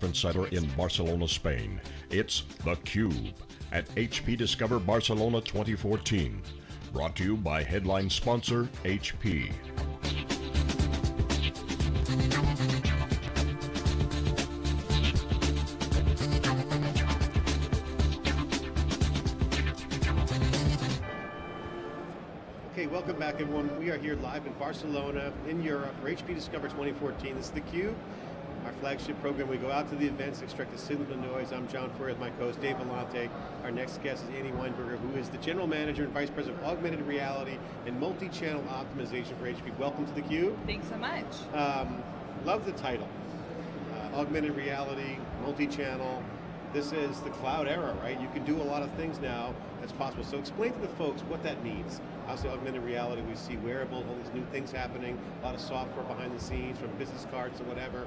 Center in Barcelona, Spain. It's theCUBE at HP Discover Barcelona 2014. Brought to you by headline sponsor HP. Okay, welcome back everyone. We are here live in Barcelona, in Europe, for HP Discover 2014. This is theCUBE, our flagship program. We go out to the events, extract the signal the noise. I'm John Furrier with my co-host Dave Vellante. Our next guest is Annie Weinberger, who is the General Manager and Vice President of Augmented Reality and Multi-Channel Optimization for HP. Welcome to theCUBE. Thanks so much. Um, love the title. Uh, augmented reality, multi-channel, this is the cloud era, right? You can do a lot of things now that's possible. So explain to the folks what that means. Obviously augmented reality, we see wearables, all these new things happening, a lot of software behind the scenes, from business cards to whatever.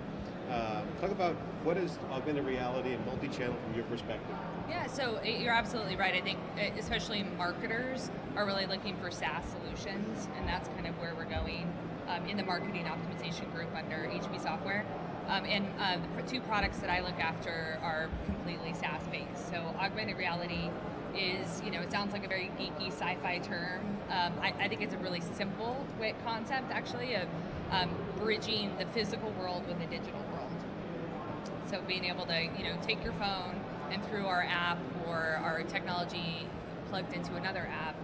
Uh, talk about what is augmented reality and multi-channel from your perspective. Yeah, so eh, you're absolutely right. I think eh, especially marketers are really looking for SaaS solutions, and that's kind of where we're going um, in the marketing optimization group under HP Software. Um, and uh, the two products that I look after are completely SaaS-based. So augmented reality is, you know, it sounds like a very geeky sci-fi term. Um, I, I, think it's a really simple concept, actually, of um, bridging the physical world with the digital world. So being able to, you know, take your phone and through our app or our technology plugged into another app,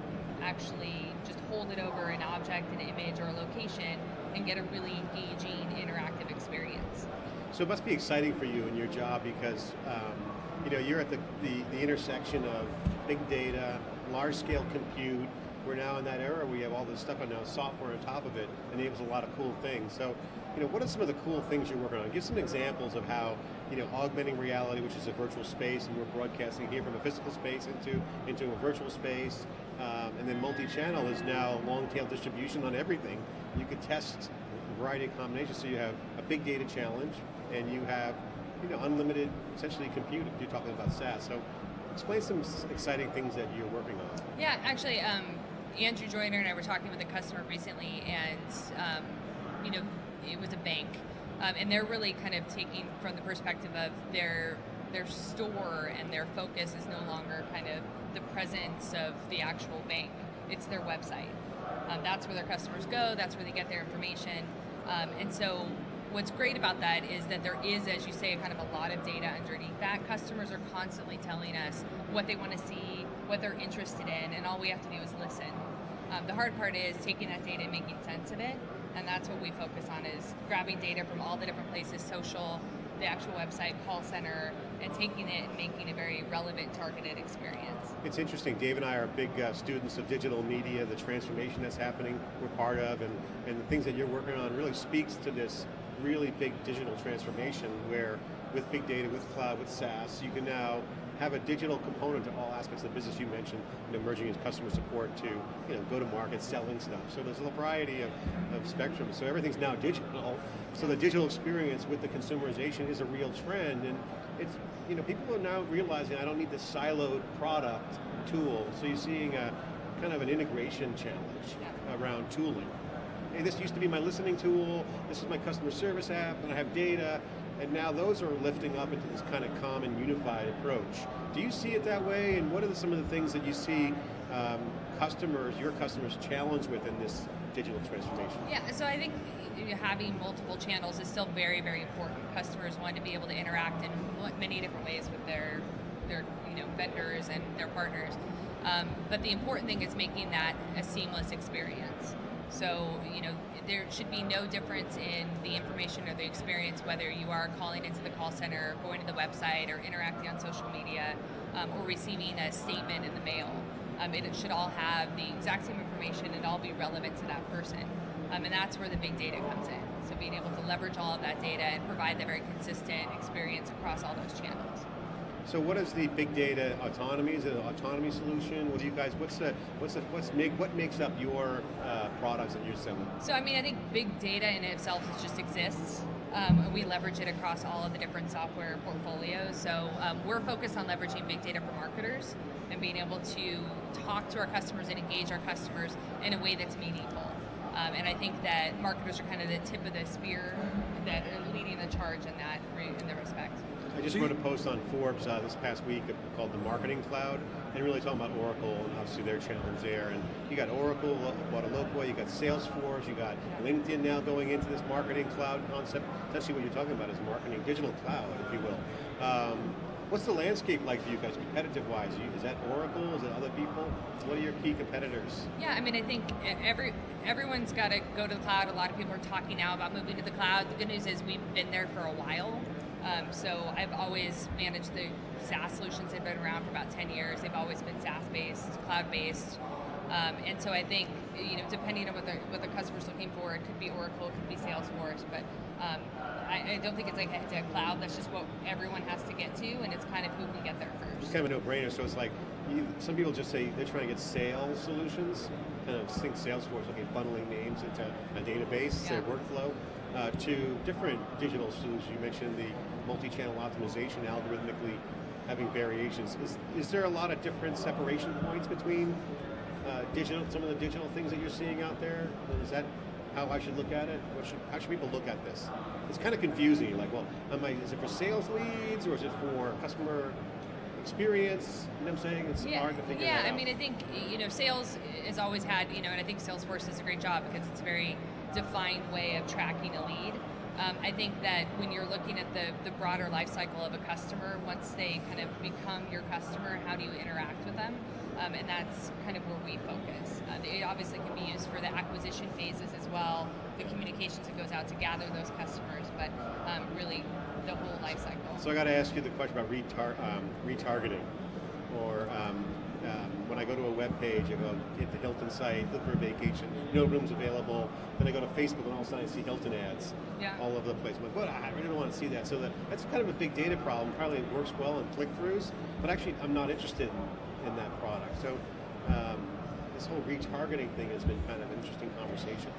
actually just hold it over an object, an image, or a location, and get a really engaging, interactive experience. So it must be exciting for you in your job because um, you know you're at the, the, the intersection of big data, large scale compute. We're now in that era where we have all this stuff and now software on top of it enables a lot of cool things. So, you know, what are some of the cool things you're working on? Give some examples of how, you know, augmenting reality, which is a virtual space, and we're broadcasting here from a physical space into into a virtual space, um, and then multi-channel is now long-tail distribution on everything. You could test a variety of combinations. So you have a big data challenge, and you have you know unlimited essentially compute. If you're talking about SaaS, so explain some exciting things that you're working on. Yeah, actually, um, Andrew Joyner and I were talking with a customer recently, and um, you know, it was a bank, um, and they're really kind of taking from the perspective of their their store and their focus is no longer kind of the presence of the actual bank; it's their website. Um, that's where their customers go. That's where they get their information, um, and so what's great about that is that there is, as you say, kind of a lot of data underneath that. Customers are constantly telling us what they want to see, what they're interested in, and all we have to do is listen. Um, the hard part is taking that data and making sense of it, and that's what we focus on is grabbing data from all the different places, social, the actual website, call center, and taking it and making a very relevant, targeted experience. It's interesting, Dave and I are big uh, students of digital media, the transformation that's happening, we're part of, and, and the things that you're working on really speaks to this really big digital transformation where with big data, with cloud, with SaaS, you can now have a digital component to all aspects of the business you mentioned, you merging in customer support to you know, go to market, selling stuff. So there's a variety of, of spectrum. So everything's now digital. So the digital experience with the consumerization is a real trend and it's, you know, people are now realizing I don't need this siloed product tool. So you're seeing a kind of an integration challenge around tooling hey, this used to be my listening tool, this is my customer service app, and I have data, and now those are lifting up into this kind of common unified approach. Do you see it that way, and what are the, some of the things that you see um, customers, your customers challenged with in this digital transformation? Yeah, so I think having multiple channels is still very, very important. Customers want to be able to interact in many different ways with their, their you know, vendors and their partners. Um, but the important thing is making that a seamless experience. So, you know, there should be no difference in the information or the experience whether you are calling into the call center, going to the website, or interacting on social media, um, or receiving a statement in the mail. Um, it should all have the exact same information and all be relevant to that person. Um, and that's where the big data comes in. So being able to leverage all of that data and provide the very consistent experience across all those channels. So what is the big data autonomy? Is it an autonomy solution? What do you guys? What's the what's the, what's make what makes up your uh, products that you're selling? So I mean, I think big data in itself just exists. Um, we leverage it across all of the different software portfolios. So um, we're focused on leveraging big data for marketers and being able to talk to our customers and engage our customers in a way that's meaningful. Um, and I think that marketers are kind of the tip of the spear that are leading the charge in that in the respect. Just So wrote a post on Forbes uh, this past week called the Marketing Cloud, and really talking about Oracle and obviously their challenge there. And you got Oracle, Guadalope, you got Salesforce, you got LinkedIn now going into this Marketing Cloud concept. Essentially, what you're talking about is marketing digital cloud, if you will. Um, what's the landscape like for you guys, competitive-wise? Is that Oracle? Is it other people? What are your key competitors? Yeah, I mean, I think every everyone's got to go to the cloud. A lot of people are talking now about moving to the cloud. The good news is we've been there for a while. Um, so I've always managed the SaaS solutions. They've been around for about 10 years. They've always been SaaS-based, cloud-based. Um, and so I think, you know, depending on what the, what the customer's looking for, it could be Oracle, it could be Salesforce, but um, I, I don't think it's like it's a cloud. That's just what everyone has to get to, and it's kind of who can get there first. It's kind of a no-brainer. So it's like you, some people just say they're trying to get sales solutions, kind of think Salesforce, okay, funneling names into a database, their Yeah. workflow, uh, to different digital solutions. You mentioned the multi-channel optimization, algorithmically having variations. Is, is there a lot of different separation points between uh, digital, some of the digital things that you're seeing out there? Is that how I should look at it? What should, how should people look at this? It's kind of confusing. Like, well, am I, is it for sales leads or is it for customer experience? You know what I'm saying? It's yeah, hard to figure yeah. out. I mean, I think you know, sales has always had you know, and I think Salesforce does a great job because it's a very defined way of tracking a lead. Um, I think that when you're looking at the, the broader life cycle of a customer, once they kind of become your customer, how do you interact with them? Um, and that's kind of where we focus. Uh, it obviously can be used for the acquisition phases as well, the communications that goes out to gather those customers, but um, really the whole life cycle. So I got to ask you the question about retar- um, retargeting, or um, I go to a web page, I go hit the Hilton site, look for a vacation, no rooms available. Then I go to Facebook, and all of a sudden I see Hilton ads Yeah. all over the place. I'm like, well, I really don't want to see that. So that, that's kind of a big data problem. Probably it works well in click-throughs, but actually I'm not interested in, in that product. So um, this whole retargeting thing has been kind of an interesting conversation.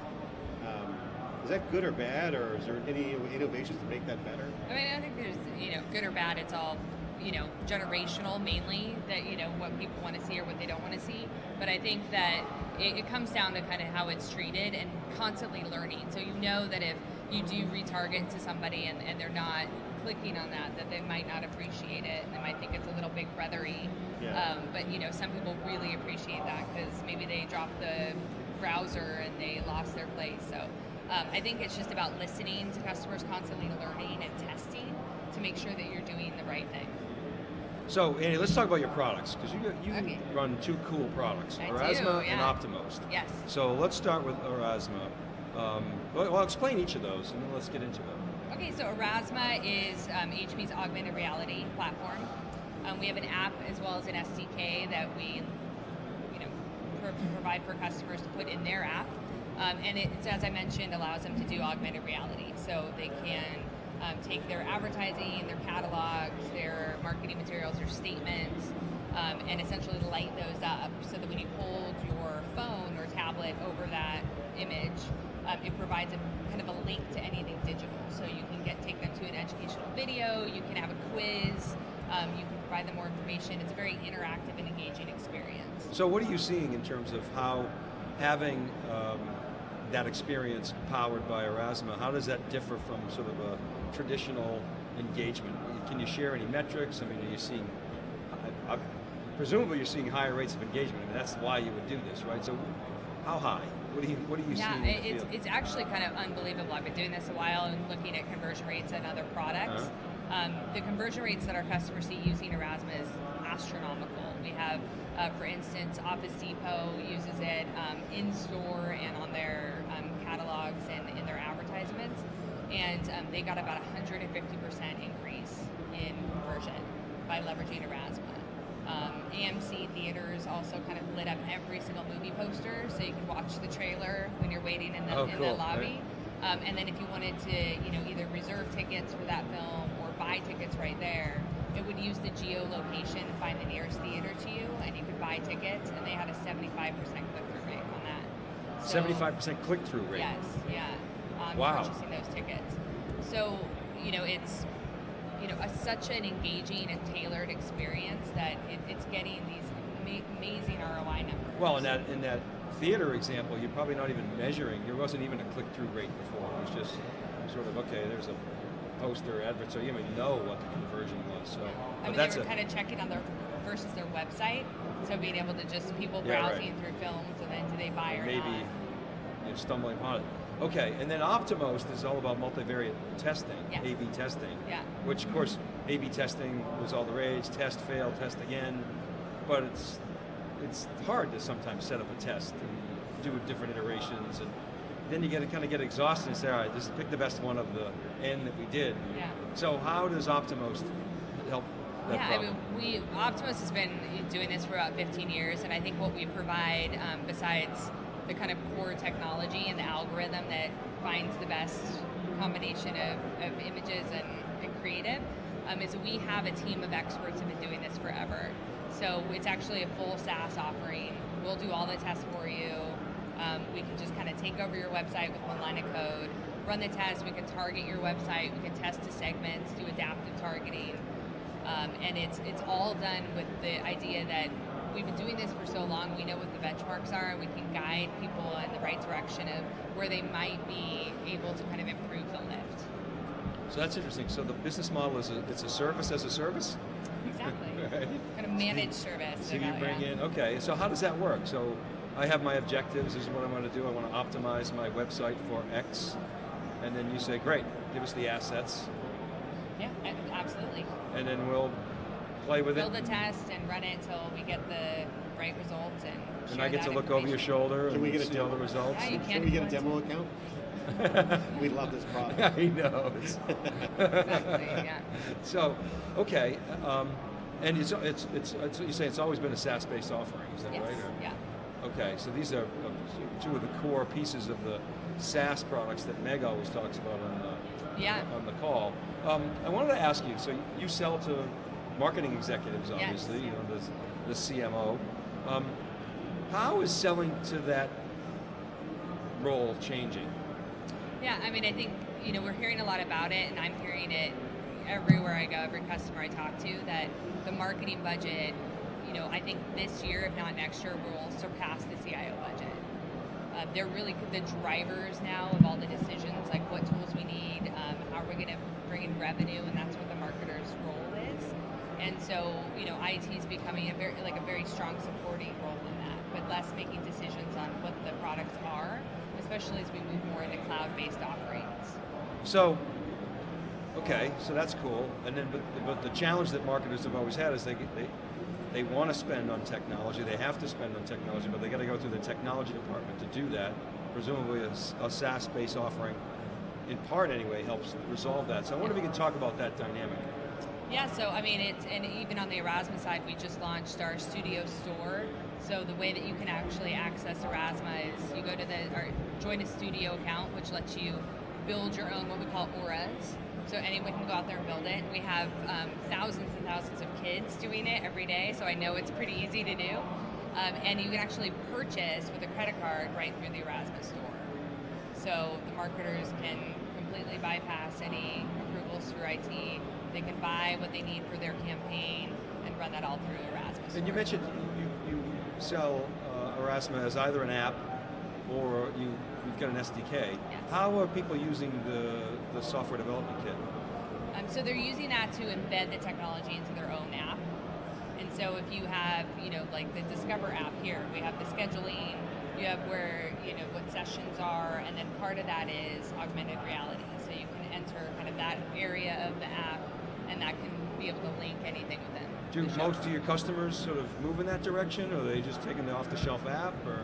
Um, is that good or bad, or is there any innovations to make that better? I mean, I think there's, you know, good or bad. It's all, you know, generational mainly that, you know, what people want to see or what they don't want to see. But I think that it, it comes down to kind of how it's treated and constantly learning. So you know that if you do retarget to somebody and, and they're not clicking on that, that they might not appreciate it and they might think it's a little big brothery. Yeah. Um, but, you know, some people really appreciate that because maybe they dropped the browser and they lost their place. So um, I think it's just about listening to customers, constantly learning and testing to make sure that you're doing the right thing. So, Annie, let's talk about your products because you you Okay. run two cool products, I do, Aurasma and yeah. Optimost. Yes. So let's start with Aurasma. Um, well, well, explain each of those, and then let's get into them. Okay, so Aurasma is um, HP's augmented reality platform. Um, we have an app as well as an SDK that we, you know, pro- provide for customers to put in their app, um, and it, as I mentioned allows them to do augmented reality. So they can um, take their advertising, their catalogs, their marketing materials, their statements, um, and essentially light those up so that when you hold your phone or tablet over that image, um, it provides a kind of a link to anything digital. So you can get take them to an educational video, you can have a quiz, um, you can provide them more information. It's a very interactive and engaging experience. So, what are you seeing in terms of how having um, that experience powered by Aurasma, how does that differ from sort of a traditional engagement? Can you share any metrics? I mean, are you seeing, I, I, presumably you're seeing higher rates of engagement. I mean, that's why you would do this, right? So, how high? What are you, what are you yeah, it- the it's, it's actually kind of unbelievable. I've been doing this a while and looking at conversion rates and other products. Uh-huh. Um, the conversion rates that our customers see using Aurasma is astronomical. We have, uh, for instance, Office Depot uses it um, in store and on their um, catalogs and in their advertisements, and um, they got about 150% increase in conversion by leveraging Aurasma. Um, AMC theaters also kind of lit up every single movie poster, so you can watch the trailer when you're waiting in the, Oh, in cool. the lobby. Um, and then if you wanted to, you know, either reserve tickets for that film or buy tickets right there, use the geolocation to find the nearest theater to you, and you could buy tickets. And they had a 75% click-through rate on that. So- 75% click through rate. Yes, yeah. On Wow. Purchasing those tickets. So, you know, it's you know a, such an engaging and tailored experience that it, it's getting these ama- amazing ROI numbers. Well, in that in that theater example, you're probably not even measuring. There wasn't even a click through rate before. It was just sort of okay. There's a poster advert, so you even know what the conversion was. So, I mean, that's they were a, kind of checking on their versus their website. So being able to just people Yeah, right. browsing through films and then do they buy or maybe not? you know, stumbling upon it. Okay, and then Optimost is all about multivariate testing, Yes. A/B testing. Yeah. Which, of course, A/B testing was all the rage. Test, fail, test again. But it's it's hard to sometimes set up a test and do different iterations, and then you get to kind of get exhausted and say, all right, just pick the best one of the n that we did. Yeah. So how does Optimost help that Yeah, I mean, we Optimost has been doing this for about 15 years, and I think what we provide, um, besides the kind of core technology and the algorithm that finds the best combination of, of images and, and creative, um, is we have a team of experts who've been doing this forever. So it's actually a full SaaS offering. We'll do all the tests for you. Um, we can just kind of take over your website with one line of code, run the test. We can target your website. We can test to segments, do adaptive targeting. Um, and it's it's all done with the idea that we've been doing this for so long. We know what the benchmarks are, and we can guide people in the right direction of where they might be able to kind of improve the lift. so that's interesting. So the business model is a, it's a service as a service. Exactly. Right. kind of managed service. So you bring yeah. in, okay, so how does that work? So I have my objectives, this is what I want to do, I want to optimize my website for X, and then you say, great, give us the assets, Yeah, absolutely. and then we'll play with Build it. Build a test and run it until we get the right results and. And I get that to look over your shoulder Can we and get a see all the results. Yeah, you Can can we get a you want demo account? we love this product. I know. it's- Exactly, yeah. So, okay, um, and it's, it's, it's, it's, you say it's always been a SaaS-based offering, is that Yes, right? Or- yeah. Okay, so these are uh, two of the core pieces of the SaaS products that Meg always talks about on the, Yeah. on the call. Um, I wanted to ask you, so you sell to marketing executives, obviously, Yes, you know, the, the CMO. Um, how is selling to that role changing? Yeah, I mean, I think you know we're hearing a lot about it, and I'm hearing it everywhere I go, every customer I talk to, that the marketing budget, you know, I think this year, if not next year, we'll surpass the CIO budget. Uh, they're really the drivers now of all the decisions, like what tools we need, um, how we're going to bring in revenue, and that's what the marketer's role is. And so, you know, IT is becoming a very like a very strong supporting role in that, but less making decisions on what the products are, especially as we move more into cloud-based offerings. So, okay, so that's cool. And then, but, but the challenge that marketers have always had is they they they want to spend on technology. They have to spend on technology, but they got to go through the technology department to do that. Presumably, a SaaS-based offering, in part anyway, helps resolve that. So I wonder if you can talk about that dynamic. Yeah, so I mean, it's and even on the Aurasma side, we just launched our studio store. So the way that you can actually access Aurasma is you go to the or join a studio account, which lets you build your own what we call auras. So anyone can go out there and build it. We have um, thousands and thousands of kids doing it every day, so I know it's pretty easy to do. Um, and you can actually purchase with a credit card right through the Aurasma store. So the marketers can completely bypass any approvals through IT. They can buy what they need for their campaign and run that all through Aurasma. And you mentioned you, you sell uh, Aurasma as either an app or you, you've got an SDK. Yes. How are people using the, the software development kit? Um, so they're using that to embed the technology into their own app. And so if you have, you know, like the Discover app here, we have the scheduling, you have where, you know, what sessions are, and then part of that is augmented reality. So you can enter kind of that area of the app, and that can be able to link anything within. Do most of your customers sort of move in that direction, or are they just taking the off-the-shelf app, or?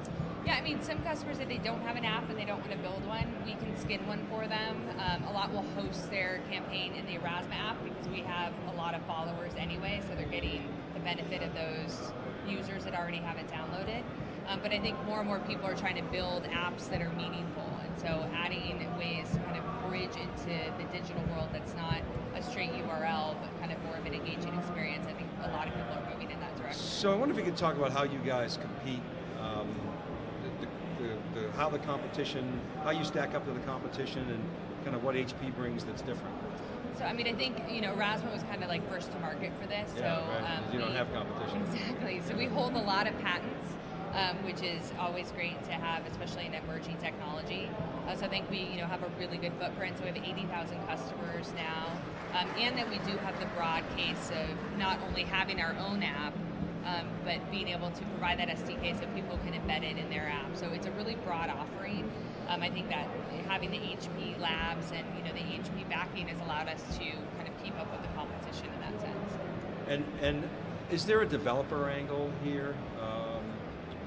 Yeah, I mean, some customers, if they don't have an app and they don't want to build one, we can skin one for them. Um, a lot will host their campaign in the Aurasma app because we have a lot of followers anyway, so they're getting the benefit of those users that already have it downloaded. Um, but I think more and more people are trying to build apps that are meaningful, and so adding ways to kind of bridge into the digital world that's not a straight URL, but kind of more of an engaging experience. I think a lot of people are moving in that direction. So I wonder if you could talk about how you guys compete, um, the, the, the, the, how the competition, how you stack up to the competition, and kind of what HP brings that's different. So I mean, I think you know Aurasma was kind of like first to market for this. Yeah, so right, um, you don't have competition. Exactly. So we hold a lot of patents. um, which is always great to have, especially in emerging technology. Uh, so I think we, you know, have a really good footprint. So we have 80,000 customers now, um, and that we do have the broad case of not only having our own app, um, but being able to provide that SDK so people can embed it in their app. So it's a really broad offering. Um, I think that having the HP labs and you know the HP backing has allowed us to kind of keep up with the competition in that sense. And and is there a developer angle here? Um,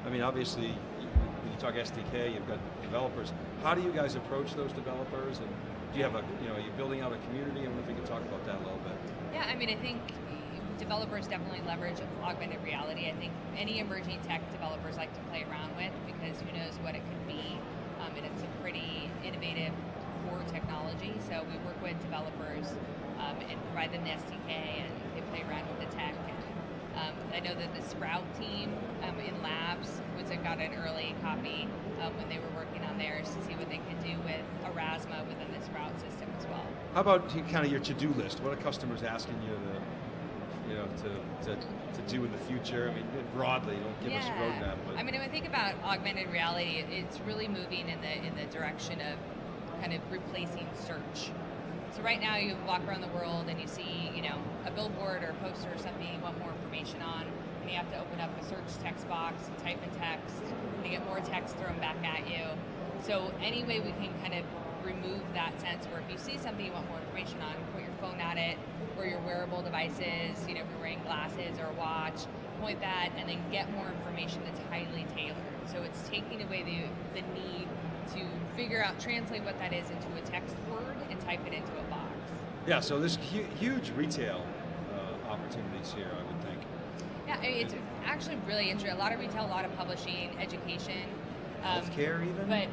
I mean, obviously, when you talk SDK, you've got developers. How do you guys approach those developers? And do you have a you know are you building out a community? I wonder if you can talk about that a little bit. Yeah, I mean, I think developers definitely leverage augmented reality. I think any emerging tech developers like to play around with because who knows what it could be. Um, and it's a pretty innovative core technology. So we work with developers um, and provide them the SDK and they play around with the tech. And, um, I know that the Sprout team um, in labs was got an early copy um, when they were working on theirs to see what they could do with Aurasma within the Sprout system as well. How about kind of your to-do list? What are customers asking you to know, to, to, to do in the future? I mean, broadly, don't give yeah. us a roadmap. But. I mean, when I think about augmented reality, it's really moving in the in the direction of kind of replacing search. So right now, you walk around the world and you see, you know, a billboard or a poster or something you want more information on, and you have to open up a search text box and type in text, and you get more text thrown back at you. So any way we can kind of remove that sense where if you see something you want more information on, point your phone at it, or your wearable devices, you know, if you're wearing glasses or a watch, point that and then get more information that's highly tailored. So it's taking away the, the need to figure out, translate what that is into a text word and type it into a box. Yeah, so there's hu- huge retail uh, opportunities here, I would think. Yeah, I mean, it's actually really interesting. A lot of retail, a lot of publishing, education. Um, healthcare, even? But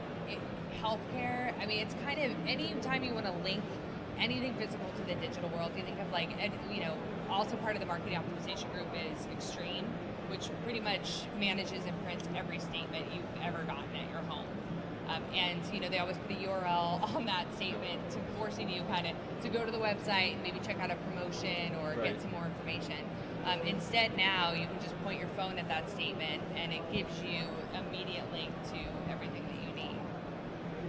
healthcare, I mean, it's kind of any time you want to link anything physical to the digital world. You think of like, you know, also part of the marketing optimization group is Exstream, which pretty much manages and prints every statement you've ever gotten at your home. Um, and you know they always put a URL on that statement to forcing you kind of to go to the website and maybe check out a promotion or right. get some more information. Um, instead, now you can just point your phone at that statement and it gives you immediate link to everything that you need.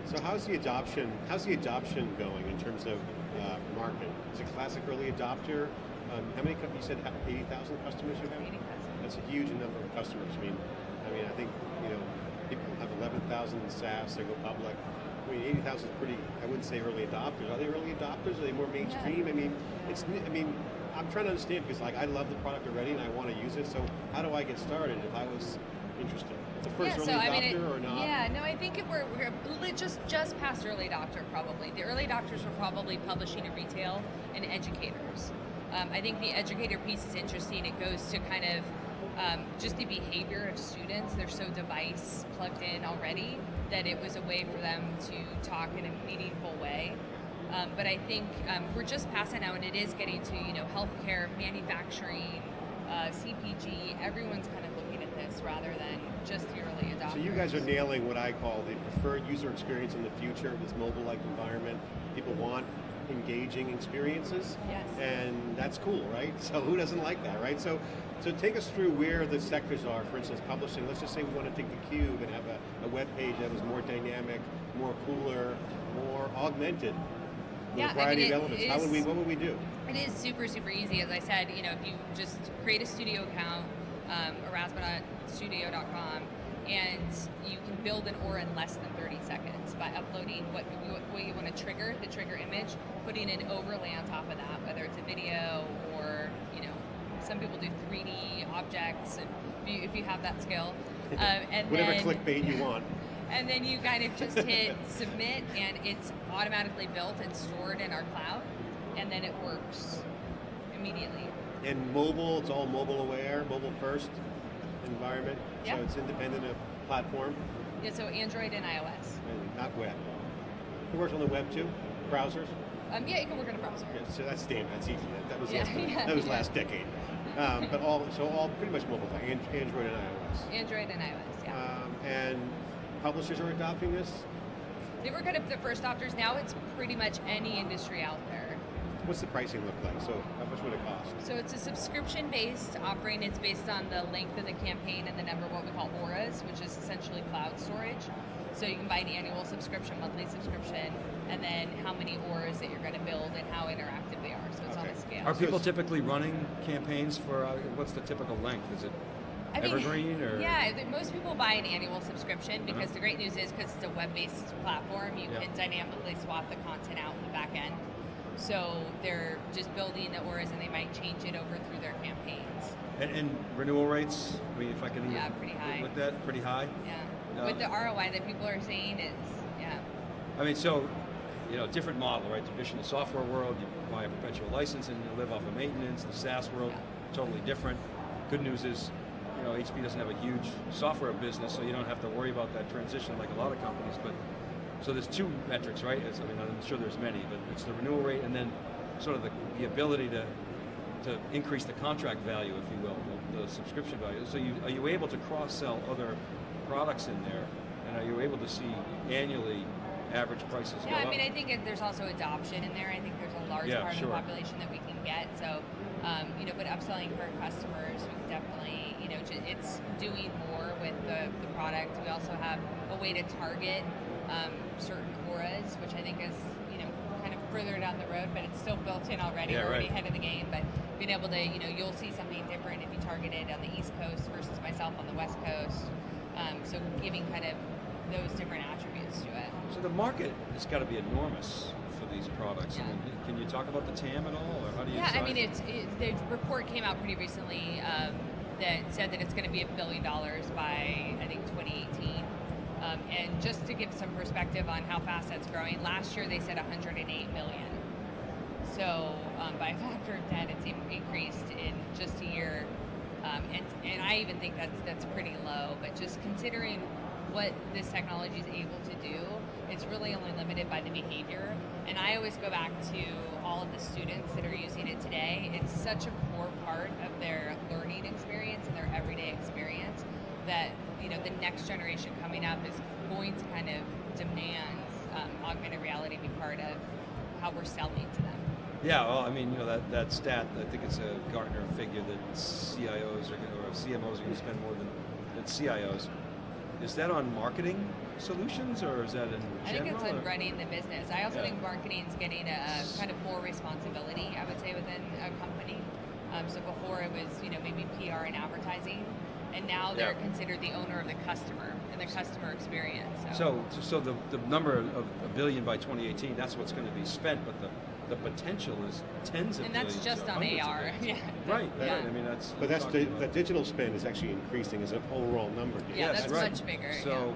So how's the adoption? How's the adoption going in terms of uh, market? Is it classic early adopter? Um, how many? You said eighty thousand customers you have. Eighty thousand. That's a huge number of customers. I mean, I mean, I think you know people have eleven thousand in SaaS. They go public. I mean, eighty thousand is pretty. I wouldn't say early adopters. Are they early adopters? Are they more mainstream? Yeah. I mean, it's. I mean, I'm trying to understand because like I love the product already and I want to use it. So how do I get started if I was interested? The first yeah, so, I mean, it, or not? Yeah, no, I think it, we're, we're just just past early adopter probably. The early adopters were probably publishing and retail and educators. Um, I think the educator piece is interesting. It goes to kind of um, just the behavior of students. They're so device plugged in already that it was a way for them to talk in a meaningful way. Um, but I think um, we're just past that now, and it is getting to you know healthcare, manufacturing, uh, CPG. Everyone's kind of looking at this rather than just the early adopters. So you guys are nailing what I call the preferred user experience in the future. Of this mobile-like environment, people want engaging experiences. Yes. And that's cool, right? So who doesn't like that, right? So so take us through where the sectors are. For instance, publishing. Let's just say we want to take the cube and have a, a web page that was more dynamic, more cooler, more augmented with yeah, a variety I mean, of elements. How would we? What would we do? It is super super easy. As I said, you know, if you just create a studio account, um, Aurasma.studio.com, and you can build an aura in less than 30 seconds by uploading what, what you want to trigger, the trigger image, putting an overlay on top of that, whether it's a video or, you know, some people do 3D objects, and if you, if you have that skill. Um, and Whatever then, clickbait you want. And then you kind of just hit submit, and it's automatically built and stored in our cloud, and then it works immediately. And mobile, it's all mobile aware, mobile first environment. Yeah. So it's independent of platform. Yeah, so Android and iOS. And not web. It works on the web too? Browsers? Um, yeah, you can work in a browser. Yeah, so that's standard. That's easy. That, that was Yeah, last, yeah, that was yeah. last decade. Um, but all so all pretty much mobile, An- Android and iOS. Android and iOS, yeah. Um, and publishers are adopting this. they were kind of the first adopters. Now it's pretty much any industry out there. What's the pricing look like? So how much much would it cost? So it's a subscription-based offering. It's based on the length of the campaign and the number of what we call auras, which is essentially cloud storage. So you can buy an annual subscription, monthly subscription, and then how many auras that you're going to build and how interactive they are. So it's Okay. on a scale. Are people typically running campaigns for, uh, what's the typical length? Is it I mean, evergreen or? Yeah, most people buy an annual subscription uh-huh. because the great news is because it's a web-based platform, you Yeah. can dynamically swap the content out in the back end. So they're just building the auras and they might change it over through their campaigns. And, and renewal rates, I mean, if I can. Yeah, pretty high. With that, pretty high? Yeah. With uh, the ROI that people are seeing, it's yeah. I mean, so, you know, different model, right? Traditional software world, you buy a perpetual license and you live off of maintenance. The SaaS world, Yeah. totally different. Good news is, you know, HP doesn't have a huge software business, so you don't have to worry about that transition like a lot of companies. But so there's two metrics, right? It's, I mean, I'm sure there's many, but it's the renewal rate and then sort of the, the ability to to increase the contract value, if you will, the, the subscription value. So you, are you able to cross-sell other products in there, and are you able to see annually average prices go Yeah, I up? mean, I think it, there's also adoption in there. I think there's a large Yeah, part sure. of the population that we can get. So, um, you know, but upselling current customers, we definitely, you know, it's doing more with the, the product. We also have a way to target um, certain auras, which I think is, you know, kind of further down the road, but it's still built in already. Yeah, We're already right. ahead of the game, but being able to, you know, you'll see something different if you target it on the East Coast versus myself on the West Coast. Um, so giving kind of those different attributes to it. so the market has got to be enormous these products. I mean, can you talk about the TAM at all, or how do you? Yeah, I mean, it's it, the report came out pretty recently um, that said that it's going to be a billion dollars by I think 2018. Um, and just to give some perspective on how fast that's growing, last year they said 108 million. So um, by a factor of 10, it's increased in just a year. Um, and, and I even think that's that's pretty low. But just considering what this technology is able to do, it's really only limited by the behavior. And I always go back to all of the students that are using it today. It's such a core part of their learning experience and their everyday experience that you know the next generation coming up is going to kind of demand um, augmented reality be part of how we're selling to them. Yeah, well, I mean, you know that, that stat. I think it's a Gartner figure that CIOs are going or CMOs are going to spend more than, than CIOs. Is that on marketing solutions or is that in I think it's on or- running the business. I also Yeah. think is getting a, a kind of more responsibility, I would say, within a company. Um, so before it was, you know, maybe PR and advertising, and now they're Yeah. considered the owner of the customer and the customer experience. So, so, so the, the number of a billion by 2018, that's what's going to be spent, but the, the potential is tens of and that's billions just or on AR. yeah. Right, Yeah. right. I mean, that's. But that's the, the digital spend is actually increasing as an overall number. Yeah, Yes, that's right. much bigger, So,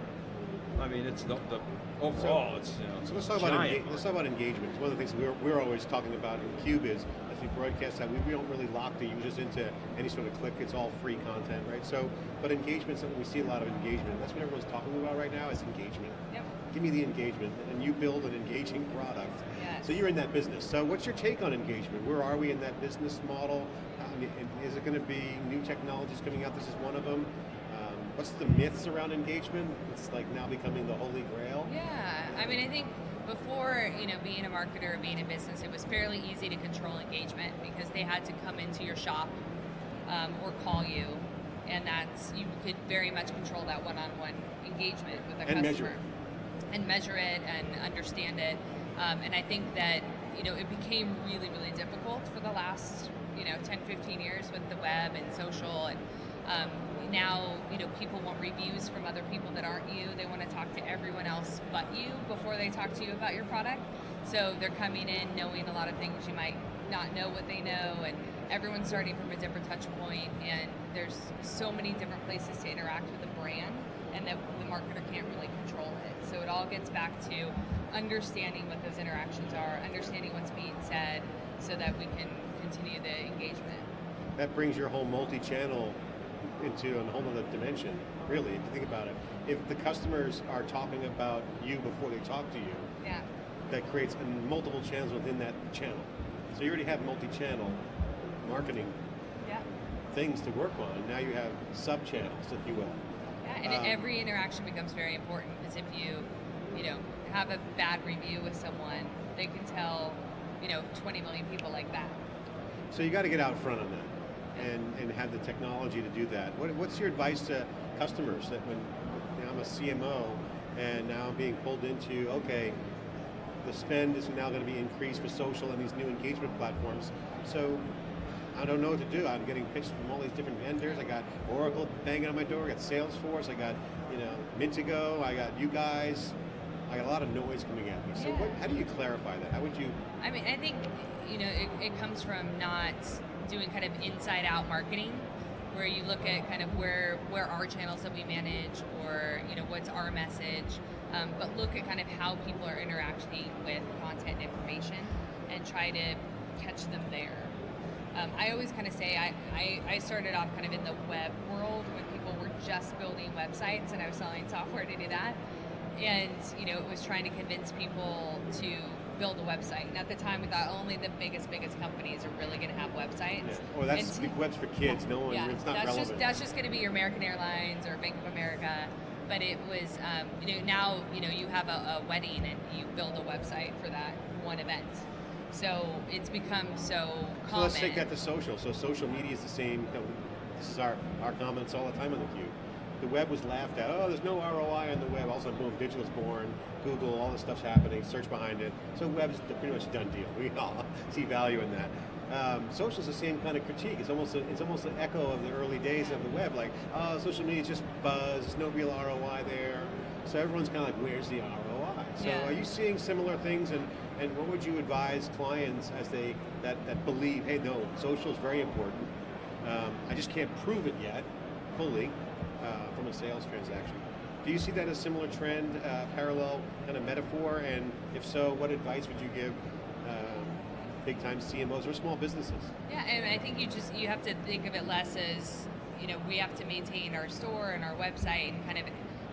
I mean, it's the, the overall, it's you know. So let's talk about giant enga- let's talk about engagement. One of the things we're, we're always talking about in Cube is as we broadcast that we, we don't really lock the users into any sort of click. It's all free content, right? So, but engagement, something we see a lot of engagement. That's what everyone's talking about right now is engagement. Yep. Give me the engagement, and you build an engaging product. Yes. So you're in that business. So what's your take on engagement? Where are we in that business model? I mean, is it going to be new technologies coming out? This is one of them. What's the myths around engagement? It's like now becoming the holy grail. Yeah, I mean, I think before, you know, being a marketer or being in business, it was fairly easy to control engagement because they had to come into your shop um, or call you, and that's you could very much control that one-on-one engagement with a And customer measure and measure it and understand it. Um, and I think that you know it became really, really difficult for the last you know 10, 15 years with the web and social and. Um, now, you know, people want reviews from other people that aren't you. They want to talk to everyone else but you before they talk to you about your product. So they're coming in knowing a lot of things you might not know what they know, and everyone's starting from a different touch point. And there's so many different places to interact with a brand, and that the marketer can't really control it. So it all gets back to understanding what those interactions are, understanding what's being said, so that we can continue the engagement. that brings your whole multi-channel into a whole other dimension really if you think about it if the customers are talking about you before they talk to you Yeah. that creates multiple channels within that channel so you already have multi-channel marketing Yeah. things to work on now you have sub-channels if you will Yeah, and Um, every interaction becomes very important because if you, you know, have a bad review with someone, they can tell, you know, 20 million people like that. So you got to get out front on that, and and have the technology to do that. What, what's your advice to customers that when you know, I'm a CMO and now I'm being pulled into okay, the spend is now going to be increased for social and these new engagement platforms. So I don't know what to do. I'm getting pitched from all these different vendors. I got Oracle banging on my door. I got Salesforce. I got you know Mintigo. I got you guys. I got a lot of noise coming at me. So Yeah. what, how do you clarify that? How would you? I mean, I think you know it, it comes from not doing kind of inside out marketing, where you look at kind of where where are channels that we manage, or you know what's our message, um, but look at kind of how people are interacting with content and information, and try to catch them there. Um, I always kind of say I, I, I started off kind of in the web world when people were just building websites and I was selling software to do that. And, you know, it was trying to convince people to build a website. And at the time, we thought only the biggest, biggest companies are really going to have websites. Or that's And to- webs for kids. No one. yeah, it's not that's relevant. just that's just going to be your American Airlines or Bank of America. But it was, um, you know, now you know you have a, a wedding and you build a website for that one event. So it's become so common. So let's take that to social. So social media is the same. You know, this is our, our comments all the time on the Cube. The web was laughed at. Oh, there's no ROI on the web. All of a sudden, boom, digital's born. Google, all this stuff's happening. Search behind it. So web's pretty much a done deal. We all see value in that. Um, social's the same kind of critique. It's almost a, it's almost an echo of the early days of the web. Like, oh, social media is just buzz. There's no real ROI there. So everyone's kind of like, where's the ROI? So Yeah. are you seeing similar things? And, and what would you advise clients as they that, that believe, hey, no, social is very important. Um, I just can't prove it yet fully from a sales transaction. Do you see that as similar trend, uh, parallel kind of metaphor? And if so, what advice would you give um, big time CMOs or small businesses? Yeah, and I think you just you have to think of it less as you know we have to maintain our store and our website and kind of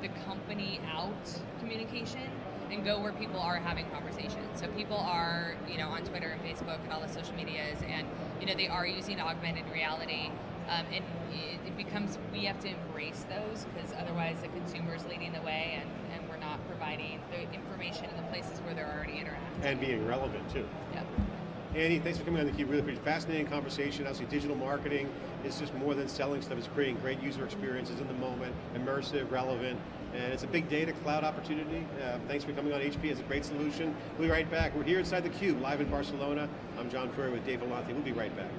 the company out communication and go where people are having conversations. So people are you know on Twitter and Facebook and all the social medias and you know they are using augmented reality. Um, and it, it becomes we have to embrace those because otherwise the consumer is leading the way and, and we're not providing the information in the places where they're already interacting. And being relevant too. Yep. Annie, thanks for coming on the Key. Really appreciate it. Fascinating conversation. Obviously, digital marketing is just more than selling stuff. It's creating great user experiences in the moment, immersive, relevant, and it's a big data cloud opportunity. Uh, thanks for coming on HP. It's a great solution. We'll be right back. We're here inside the Cube, live in Barcelona. I'm John Furrier with Dave Vellante. We'll be right back.